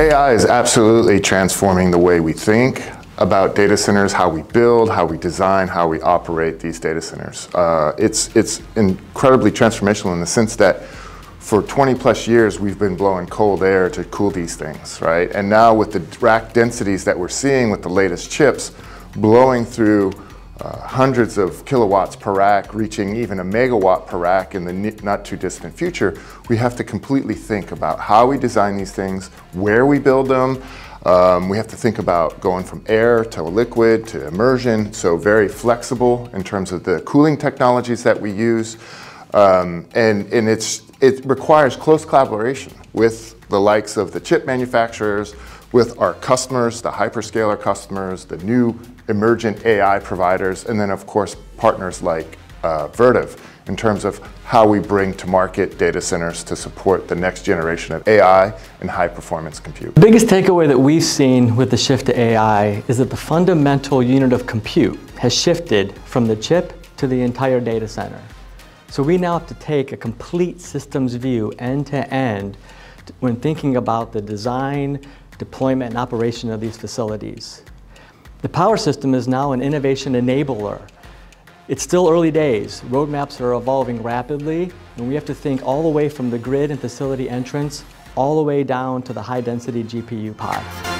AI is absolutely transforming the way we think about data centers, how we build, how we design, how we operate these data centers. Uh, it's, it's incredibly transformational in the sense that for 20 plus years we've been blowing cold air to cool these things, right? And now with the rack densities that we're seeing with the latest chips, blowing through uh, hundreds of kilowatts per rack, reaching even a megawatt per rack in the not too distant future, we have to completely think about how we design these things, where we build them. Um, we have to think about going from air to liquid to immersion, so very flexible in terms of the cooling technologies that we use. Um, and and it's, it requires close collaboration with the likes of the chip manufacturers, with our customers, the hyperscaler customers, the new emergent AI providers, and then of course partners like uh, Vertiv in terms of how we bring to market data centers to support the next generation of AI and high performance compute. The biggest takeaway that we've seen with the shift to AI is that the fundamental unit of compute has shifted from the chip to the entire data center. So we now have to take a complete systems view end to end when thinking about the design, deployment, and operation of these facilities. The power system is now an innovation enabler. It's still early days. Roadmaps are evolving rapidly, and we have to think all the way from the grid and facility entrance all the way down to the high density GPU pod.